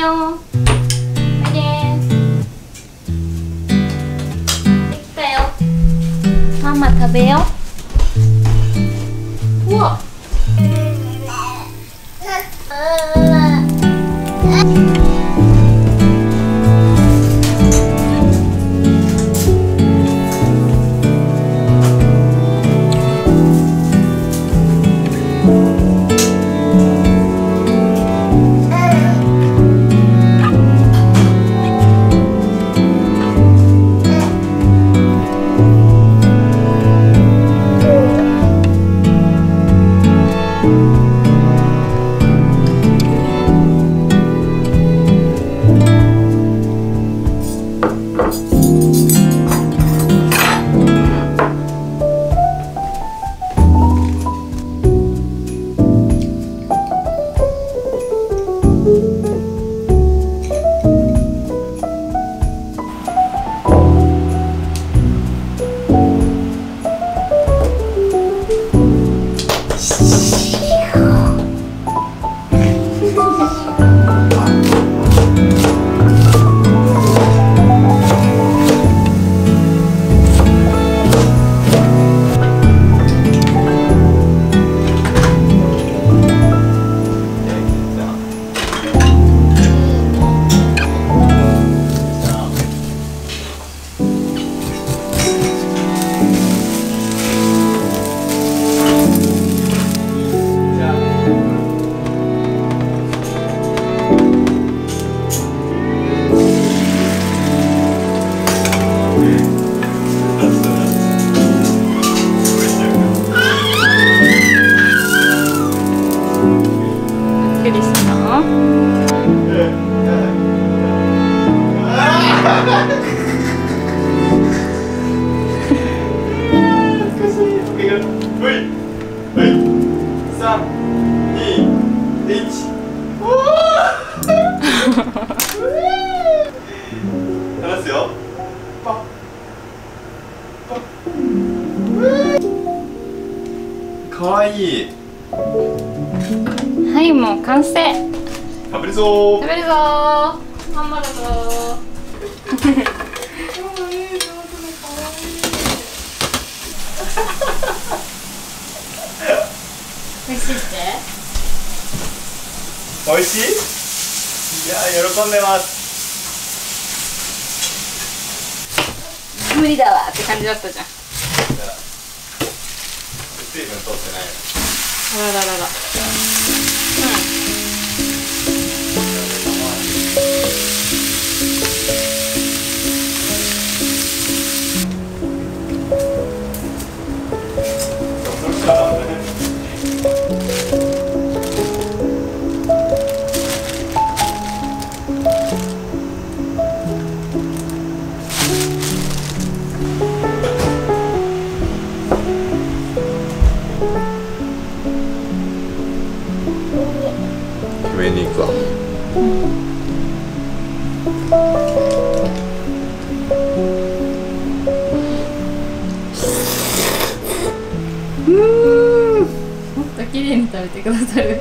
よ。うおいでできたよ。ママ食べよかわい。いはいもう完成。食べるぞ。食べるぞ。ーママだぞ。ー美味しいって？美味しい？いや喜んでます。無理だわって感じだったじゃん水分取ってない。あらららら上に行くわうん。もっと綺麗に食べてくださる。